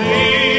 Amen.